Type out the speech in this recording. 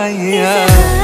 yeah.